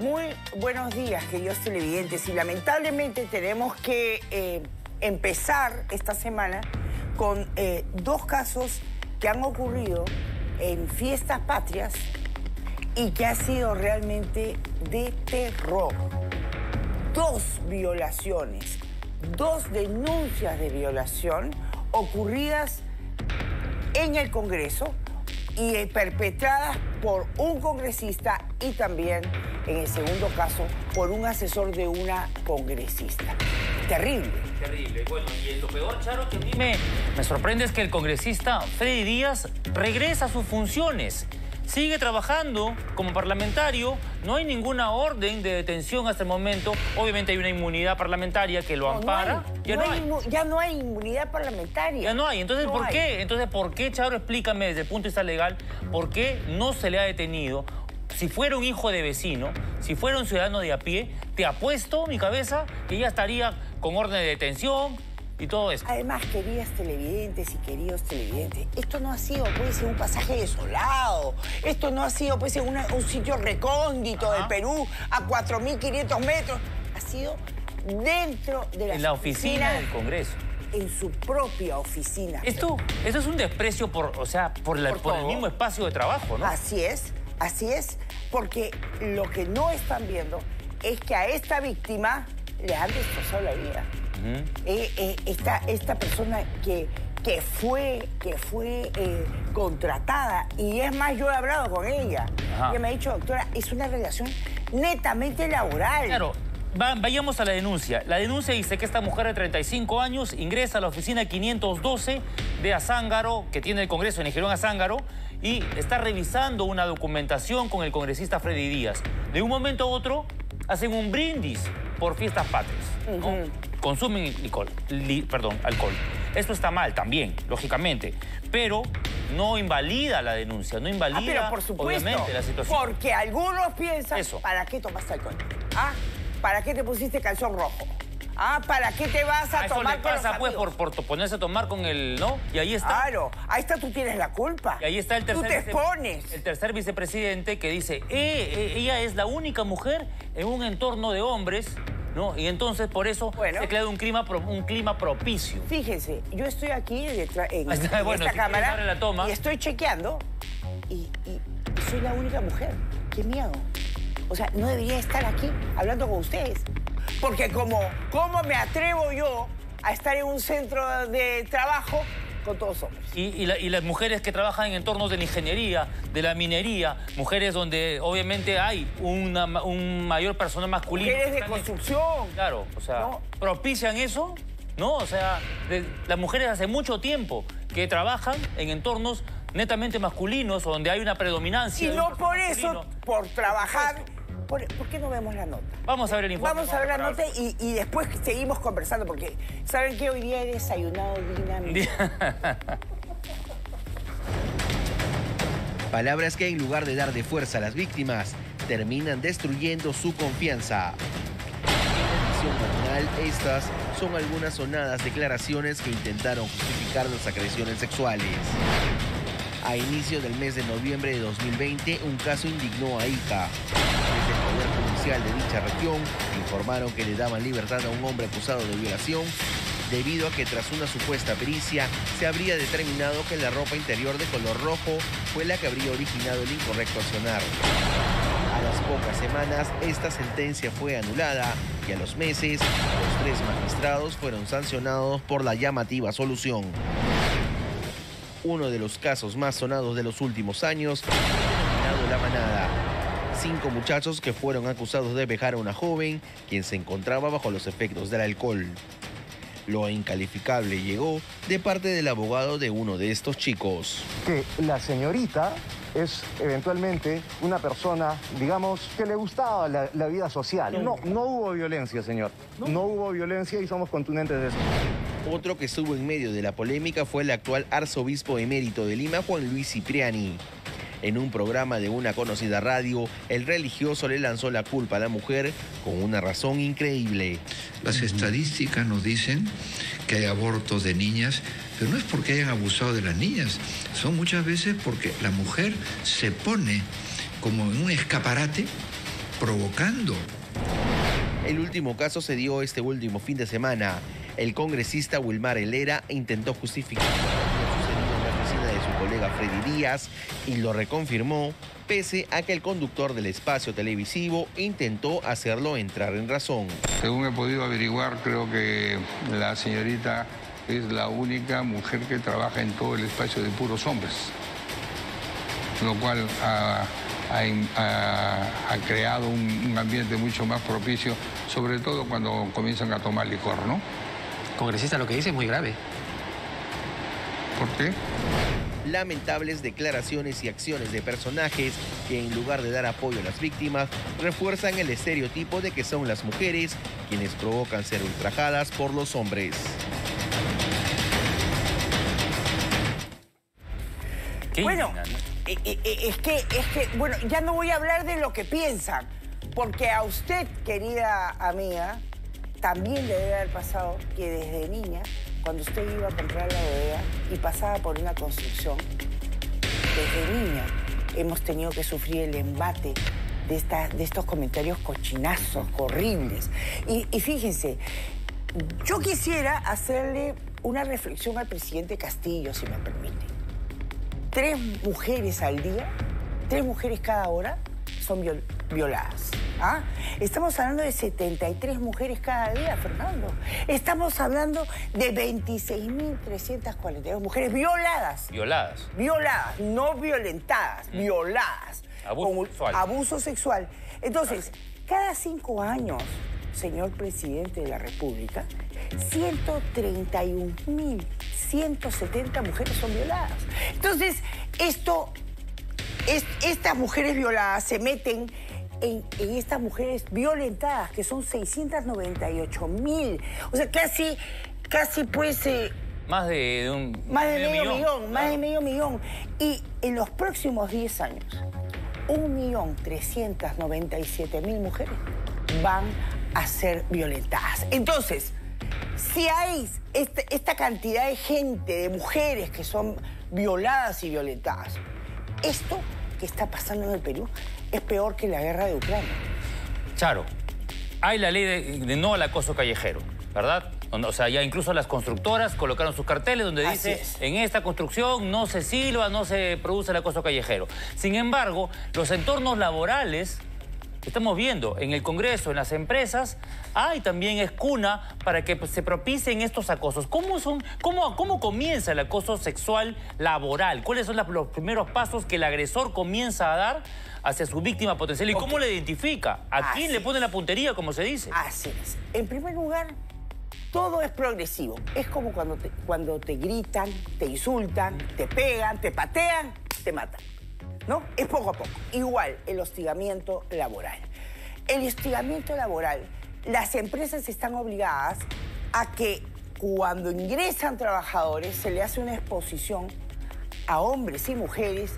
Muy buenos días, queridos televidentes. Y lamentablemente tenemos que eh, empezar esta semana con eh, dos casos que han ocurrido en fiestas patrias y que ha sido realmente de terror. Dos violaciones, dos denuncias de violación ocurridas en el Congreso y perpetradas por un congresista y también, en el segundo caso, por un asesor de una congresista. Terrible. Terrible. Bueno, y lo peor, Charo, que a mí me, me sorprende es que el congresista Freddy Díaz regresa a sus funciones sigue trabajando como parlamentario, no hay ninguna orden de detención hasta el momento, obviamente hay una inmunidad parlamentaria que lo ampara. ya, no hay, ya, no hay, inmunidad parlamentaria. Ya no hay, entonces ¿por qué? Entonces, ¿por qué, Charo, explícame desde el punto de vista legal, por qué no se le ha detenido? Si fuera un hijo de vecino, si fuera un ciudadano de a pie, te apuesto mi cabeza que ya estaría con orden de detención, y todo eso. Además, queridas televidentes y queridos televidentes, esto no ha sido, pues, un pasaje desolado. Esto no ha sido, pues, un sitio recóndito del Perú a 4.500 metros. Ha sido dentro de la, en la oficina del Congreso en su propia oficina. Esto, esto es un desprecio por, o sea, por, por el mismo espacio de trabajo, ¿no? Así es, así es, porque lo que no están viendo es que a esta víctima le han destrozado la vida. Eh, eh, esta, persona que, que fue, que fue eh, contratada, y es más, yo he hablado con ella, y me ha dicho, doctora, es una relación netamente laboral. Claro. vayamos a la denuncia. La denuncia dice que esta mujer de 35 años ingresa a la oficina 512 de Azángaro, que tiene el Congreso en Girón Azángaro, y está revisando una documentación con el congresista Freddy Díaz. De un momento a otro, hacen un brindis por fiestas patrias consumen licor, perdón, alcohol. Esto está mal también, lógicamente, pero no invalida la denuncia, no invalida ah, pero por supuesto, obviamente la situación. Porque algunos piensan, ¿para qué tomaste alcohol? ¿Ah? ¿Para qué te pusiste calzón rojo? Ah, ¿para qué te vas a, tomar eso le pasa, pues, por, por, ponerse a tomar con el, ¿no? Y ahí está. Claro, ahí está, tú tienes la culpa. Y ahí está el tercer... Tú te expones. El tercer vicepresidente que dice, eh, eh, ella es la única mujer en un entorno de hombres ¿no? Y entonces por eso se crea un clima, un clima propicio. Fíjense, yo estoy aquí en, esta cámara y estoy chequeando y, soy la única mujer. ¡Qué miedo! O sea, no debería estar aquí hablando con ustedes. Porque como, ¿cómo me atrevo yo a estar en un centro de trabajo con todos hombres. Y, las mujeres que trabajan en entornos de la ingeniería, de la minería, mujeres donde obviamente hay una, un mayor personal masculino. Mujeres de construcción. claro, o sea, propician eso, ¿no? O sea, las mujeres hace mucho tiempo que trabajan en entornos netamente masculinos, donde hay una predominancia. Y no por eso, por trabajar ¿Por, qué no vemos la nota? Vamos a ver el informe. Vamos a ver la nota y, después seguimos conversando, porque ¿saben qué? Hoy día he desayunado dinámico. Palabras que en lugar de dar de fuerza a las víctimas, terminan destruyendo su confianza. En la estas son algunas sonadas declaraciones que intentaron justificar las agresiones sexuales. A inicio del mes de noviembre de 2020, un caso indignó a Ica. Poder Judicial de dicha región informaron que le daban libertad a un hombre acusado de violación debido a que tras una supuesta pericia se habría determinado que la ropa interior de color rojo fue la que habría originado el incorrecto accionar. A las pocas semanas, esta sentencia fue anulada y a los meses, los tres magistrados fueron sancionados por la llamativa solución uno de los casos más sonados de los últimos años, denominado La Manada. Cinco muchachos que fueron acusados de vejar a una joven quien se encontraba bajo los efectos del alcohol. Lo incalificable llegó de parte del abogado de uno de estos chicos. Que la señorita es eventualmente una persona, digamos, que le gustaba la, vida social. No, no hubo violencia, señor. no hubo violencia y somos contundentes de eso. Otro que estuvo en medio de la polémica fue el actual arzobispo emérito de Lima, Juan Luis Cipriani. En un programa de una conocida radio, el religioso le lanzó la culpa a la mujer con una razón increíble. Las estadísticas nos dicen que hay abortos de niñas, pero no es porque hayan abusado de las niñas, son muchas veces porque la mujer se pone como en un escaparate provocando. El último caso se dio este último fin de semana. El congresista Wilmar Helera intentó justificar colega Freddy Díaz y lo reconfirmó pese a que el conductor del espacio televisivo intentó hacerlo entrar en razón. Según he podido averiguar, creo que la señorita es la única mujer que trabaja en todo el espacio de puros hombres, lo cual ha, ha- ha creado un, un ambiente mucho más propicio, sobre todo cuando comienzan a tomar licor, ¿no? Congresista, lo que dice es muy grave. ¿Por qué? Lamentables declaraciones y acciones de personajes que en lugar de dar apoyo a las víctimas, refuerzan el estereotipo de que son las mujeres quienes provocan ser ultrajadas por los hombres. Qué Bueno, eh, eh, eh, es que, es que, bueno, ya no voy a hablar de lo que piensan, porque a usted, querida amiga, también le debe haber pasado que desde niña, cuando usted iba a comprar la bodega y pasaba por una construcción, desde niña hemos tenido que sufrir el embate de, esta- de estos comentarios cochinazos, horribles. Y, y fíjense, yo quisiera hacerle una reflexión al presidente Castillo, si me permite tres mujeres al día, tres mujeres cada hora, son viol- violadas. ¿Ah? Estamos hablando de 73 mujeres cada día, Fernando. Estamos hablando de 26.342 mujeres violadas. Violadas. Violadas, no violentadas, violadas. Abuso sexual. Abuso sexual. Entonces, cada cinco años, señor presidente de la República, 131.170 mujeres son violadas. Entonces, esto, es- estas mujeres violadas se meten en, en estas mujeres violentadas, que son 698.000. O sea, casi, casi pues... eh, Más de, de un. más de medio millón, millón. más de medio millón. Y en los próximos 10 años, 1.397.000 mujeres van a ser violentadas. Entonces, si hay este- esta cantidad de gente, de mujeres que son violadas y violentadas, esto que está pasando en el Perú es peor que la guerra de Ucrania. Charo, hay la ley de, de no al acoso callejero, ¿verdad? O sea, ya incluso las constructoras colocaron sus carteles donde Así dice, es. en esta construcción no se silba, no se produce el acoso callejero. Sin embargo, los entornos laborales, estamos viendo en el Congreso, en las empresas, hay también es cuna para que pues, se propicien estos acosos. ¿Cómo, son, cómo, ¿Cómo comienza el acoso sexual laboral? ¿Cuáles son los primeros pasos que el agresor comienza a dar hacia su víctima potencial? ¿Y cómo le identifica? ¿A quién le pone la puntería, como se dice? Así es. En primer lugar, todo es progresivo. Es como cuando te, cuando te gritan, te insultan, te pegan, te patean, te matan. ¿No? Es poco a poco. Igual el hostigamiento laboral. El hostigamiento laboral, las empresas están obligadas a que cuando ingresan trabajadores se le hace una exposición a hombres y mujeres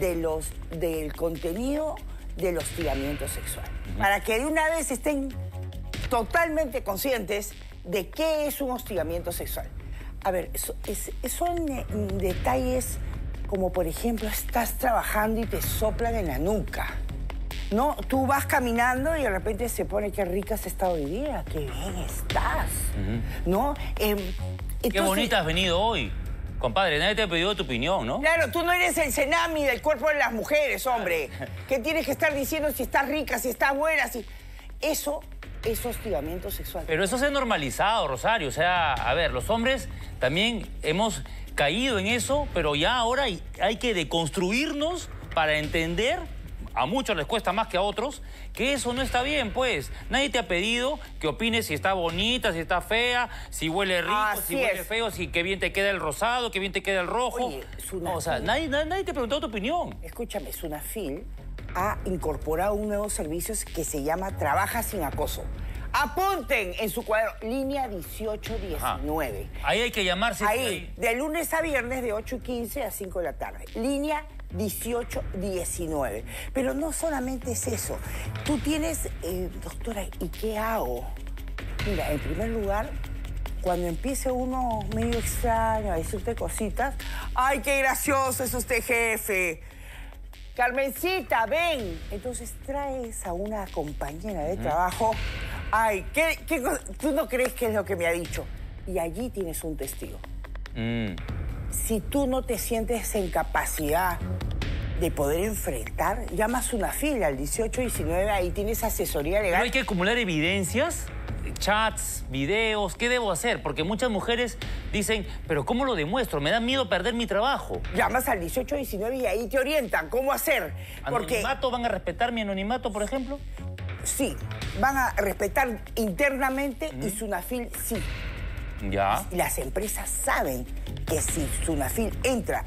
de los, del contenido del hostigamiento sexual. Para que de una vez estén totalmente conscientes de qué es un hostigamiento sexual. A ver, son eh, detalles como, por ejemplo, estás trabajando y te soplan en la nuca. ¿No? Tú vas caminando y de repente se pone qué rica has estado hoy día, qué bien estás. ¿No? Em, Qué bonita has venido hoy. Compadre, nadie te ha pedido tu opinión, ¿no? Claro, tú no eres el cenami del cuerpo de las mujeres, hombre. ¿Qué tienes que estar diciendo si estás rica, si estás buena? Si... Eso es hostigamiento sexual. Pero eso se ha normalizado, Rosario. O sea, a ver, los hombres también hemos caído en eso, pero ya ahora hay, hay que deconstruirnos para entender, a muchos les cuesta más que a otros, que eso no está bien, pues. Nadie te ha pedido que opines si está bonita, si está fea, si huele rico, Así si huele es. feo, si qué bien te queda el rosado, qué bien te queda el rojo. Oye, No, o sea, nadie, nadie, te ha preguntado tu opinión. Escúchame, Sunafil ha incorporado un nuevo servicio que se llama Trabaja sin acoso. Apunten en su cuadro, línea 1819. Ahí hay que llamarse. Ahí, de lunes a viernes de 8 y 15 a 5 de la tarde. Línea 1819. Pero no solamente es eso. Tú tienes, eh, doctora, ¿y qué hago? Mira, en primer lugar, cuando empiece uno medio extraño a decirte cositas, ¡ay, qué gracioso es usted, jefe! Carmencita, ven. Entonces traes a una compañera de trabajo. Ay, ¿qué, qué ¿tú no crees que es lo que me ha dicho? Y allí tienes un testigo. Mm. Si tú no te sientes en capacidad de poder enfrentar, llamas una fila al 1819, ahí tienes asesoría legal. hay que acumular evidencias, chats, videos. ¿Qué debo hacer? Porque muchas mujeres dicen, pero ¿cómo lo demuestro? Me da miedo perder mi trabajo. Llamas al 1819 y ahí te orientan cómo hacer. Porque ¿Anonimato? ¿Van a respetar mi anonimato, por ejemplo? sí, van a respetar internamente y Sunafil sí. Ya. Las empresas saben que si Sunafil entra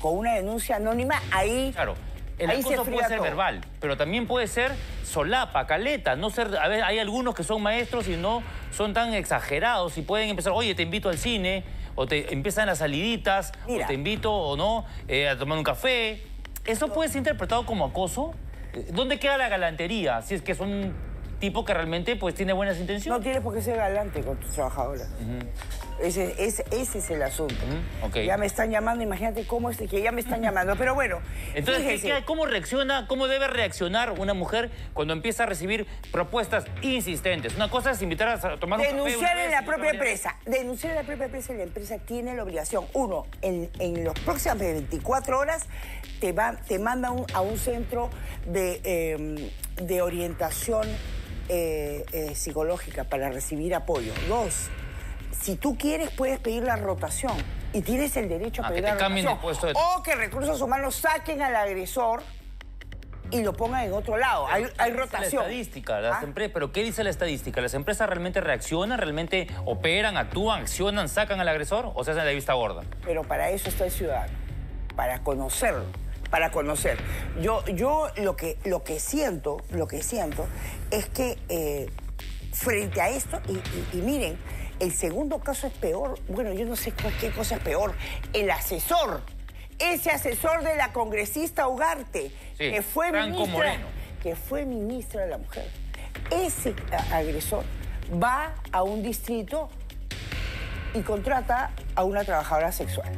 con una denuncia anónima, ahí, Claro. El ahí acoso puede ser todo. verbal, pero también puede ser solapa, caleta, no ser, a ver, hay algunos que son maestros y no son tan exagerados y pueden empezar, oye, te invito al cine, o te empiezan las saliditas, Mira. o te invito o no eh, a tomar un café. ¿Eso puede ser interpretado como acoso? Eh, ¿Dónde queda la galantería? Si es que son un tipo que realmente pues tiene buenas No intenciones. tienes por qué ser galante con tus trabajadoras. Ese, ese, ese es el asunto. Ya me están llamando, imagínate cómo es que ya me están llamando. Pero bueno, Entonces, ¿qué- fíjese, qué- ¿cómo reacciona, cómo debe reaccionar una mujer cuando empieza a recibir propuestas insistentes? Una cosa es invitar a tomar un Denunciar en la propia empresa. Denunciar en la propia empresa y la empresa tiene la obligación. Uno, en, en los próximos 24 horas te, va, te manda un- a un centro de, eh, de orientación eh, eh, psicológica para recibir apoyo. Dos, si tú quieres puedes pedir la rotación y tienes el derecho a Ah, pedir que te la rotación. puesto de- O que recursos humanos saquen al agresor y lo pongan en otro lado. Hay, ¿Qué hay rotación. La estadística, las ¿Ah? pero ¿qué dice la estadística? ¿Las empresas realmente reaccionan, realmente operan, actúan, accionan, sacan al agresor o se hacen de vista gorda? pero para eso está el ciudadano, para conocerlo, para conocer. Yo, yo lo, que, lo que siento, lo que siento es que eh, frente a esto, y, y- y miren, el segundo caso es peor, bueno, yo no sé qué cosa es peor, el asesor, ese asesor de la congresista Ugarte, Sí, que fue Franco ministra, Moreno. que fue ministra de la mujer. Ese agresor va a un distrito y contrata a una trabajadora sexual.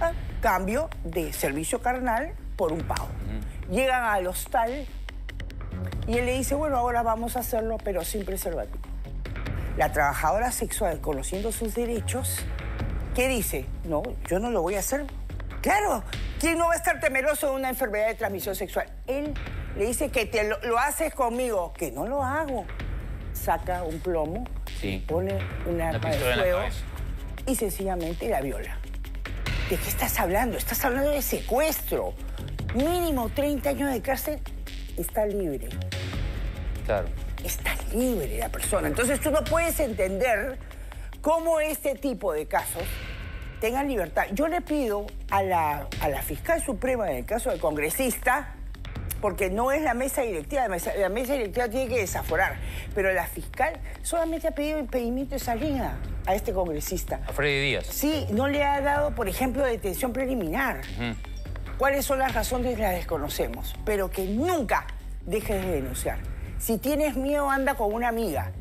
A cambio de servicio carnal por un pago. Llegan al hostal y él le dice, bueno, ahora vamos a hacerlo, pero sin preservativo. La trabajadora sexual, conociendo sus derechos, ¿qué dice? No, yo no lo voy a hacer. Claro, ¿quién no va a estar temeroso de una enfermedad de transmisión sexual? Él le dice que te lo, lo haces conmigo, que no lo hago. Saca un plomo, Sí. pone una arma de fuego y sencillamente la viola. ¿De qué estás hablando? Estás hablando de secuestro. Mínimo 30 años de cárcel. Está libre. Claro. Está libre la persona. Entonces tú no puedes entender cómo este tipo de casos tengan libertad. Yo le pido a la, a la fiscal suprema en el caso del congresista, porque no es la mesa directiva, la mesa, la mesa directiva tiene que desaforar, pero la fiscal solamente ha pedido impedimento de salida a este congresista. A Freddy Díaz. Sí, no le ha dado, por ejemplo, detención preliminar. ¿Cuáles son las razones? Las desconocemos. Pero que nunca dejes de denunciar. Si tienes miedo, anda con una amiga.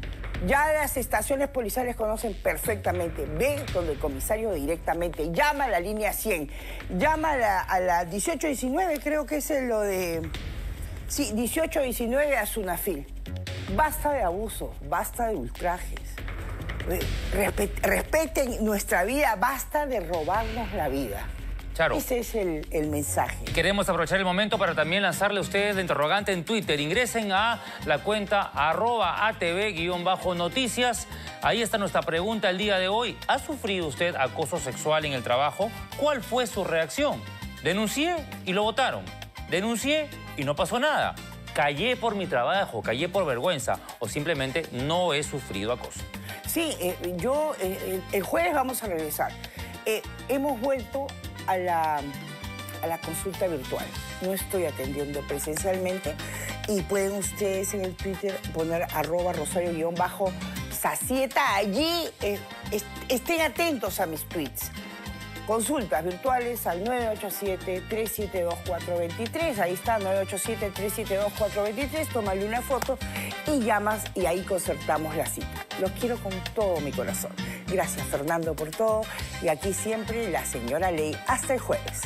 Ya las estaciones policiales conocen perfectamente. Ve con el comisario directamente. Llama a la línea 100. Llama a la, a la 1819, creo que es lo de... Sí, 1819 a Sunafil. Basta de abusos, basta de ultrajes. Respe- respeten nuestra vida, basta de robarnos la vida. Charo. Ese es el, el mensaje. Queremos aprovechar el momento para también lanzarle a ustedes la interrogante en Twitter. Ingresen a la cuenta arroba atv-noticias. Ahí está nuestra pregunta el día de hoy. ¿Ha sufrido usted acoso sexual en el trabajo? ¿Cuál fue su reacción? Denuncié y lo votaron. Denuncié y no pasó nada. Callé por mi trabajo, callé por vergüenza o simplemente no he sufrido acoso. Sí, eh, yo eh, el el jueves vamos a regresar. Eh, hemos vuelto a la, a la consulta virtual. No estoy atendiendo presencialmente y pueden ustedes en el Twitter poner arroba rosario-sacieta. Allí eh, est- estén atentos a mis tweets. Consultas virtuales al 987-372-423. Ahí está, 987-372-423. Tómale una foto y llamas y ahí concertamos la cita. Los quiero con todo mi corazón. Gracias, Fernando, por todo. Y aquí siempre la señora Ley. Hasta el jueves.